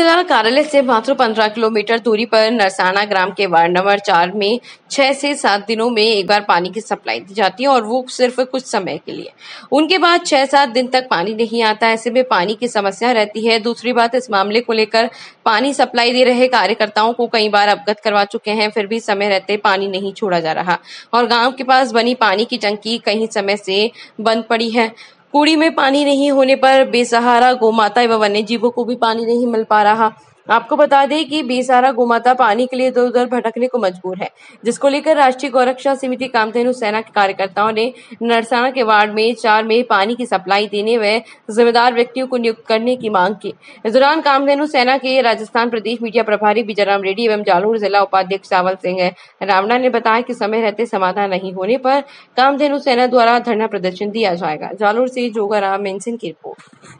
जिला कार्यालय से मात्र 15 किलोमीटर दूरी पर नरसाना ग्राम के वार्ड नंबर चार में छह से सात दिनों में एक बार पानी की सप्लाई दी जाती है और वो सिर्फ़ कुछ समय के लिए। उनके बाद छह सात दिन तक पानी नहीं आता, ऐसे में पानी की समस्या रहती है। दूसरी बात, इस मामले को लेकर पानी सप्लाई दे रहे कार्यकर्ताओं को कई बार अवगत करवा चुके हैं, फिर भी समय रहते पानी नहीं छोड़ा जा रहा। और गाँव के पास बनी पानी की टंकी कई समय से बंद पड़ी है। कुड़ी में पानी नहीं होने पर बेसहारा गोमाता एवं वन्य जीवों को भी पानी नहीं मिल पा रहा। आपको बता दें कि बेसहारा गोमाता पानी के लिए इधर उधर भटकने को मजबूर है, जिसको लेकर राष्ट्रीय गौरक्षा समिति कामधेनु सेना के कार्यकर्ताओं ने नरसाना के वार्ड में चार में पानी की सप्लाई देने व जिम्मेदार व्यक्तियों को नियुक्त करने की मांग की। इस दौरान कामधेनु सेना के राजस्थान प्रदेश मीडिया प्रभारी विजयराम रेड्डी एवं जालोर जिला उपाध्यक्ष चावल सिंह रावणा ने बताया कि समय रहते समाधान नहीं होने पर कामधेनु सेना द्वारा धरना प्रदर्शन दिया जाएगा। जालोर से जोगाराम मेनसिंह की रिपोर्ट।